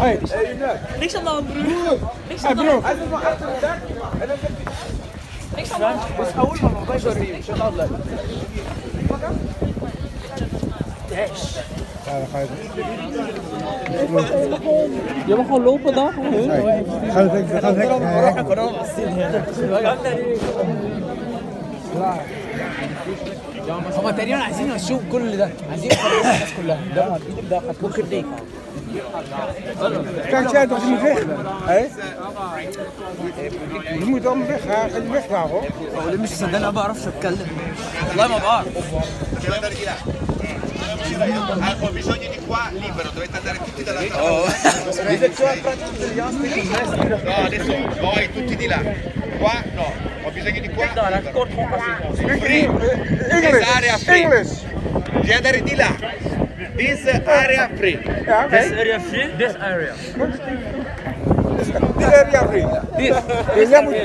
Hey, Niks aan de hand, broer. Niks aan de hand. Hij zit maar achter de dak. En dan zegt hij... Niks aan de hand. Dat is gewoon nog. Sorry, ik. Yes. Het hek, ga het hek. نروح كورونا بالصين هنا هم تقريبا عايزين يمشوا كل ده عايزين يخرجوا الناس كلها ده ده ممكن ليك weg. Hé? Je moet allemaal weg, ga ga je weg daar hoor. اللي مش صدقني ما بعرفش اتكلم والله ما بعرف Ah, ho bisogno di qua libero, dovete andare tutti dall'altra parte. No, adesso voi tutti di là. Qua no, ho bisogno di qua. Free. This English, area free. English. Devi andare di là. This area free. Ja, oké. area free? This area. Dit area free. Moet,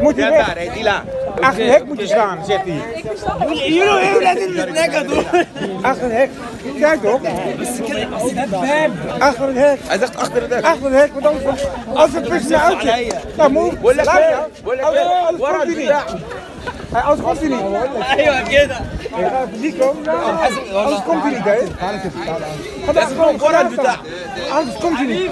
moet je Devi andare di là. Achter het hek moet je staan, zegt hij. يقولوا إيه ولاد النجا دول Achter het hek. Kijk toch? بس كده بس ده باب Achter het hek. Hij zegt achter de deur. Achter het hek, want anders als het pist naar uit. Nou, moet. Je. Anders anders komt hij niet. Anders komt hij niet. أيوه Je niet komen. Anders komt hij niet, hè? Gewoon gewoon vooruit staan. Anders komt hij niet.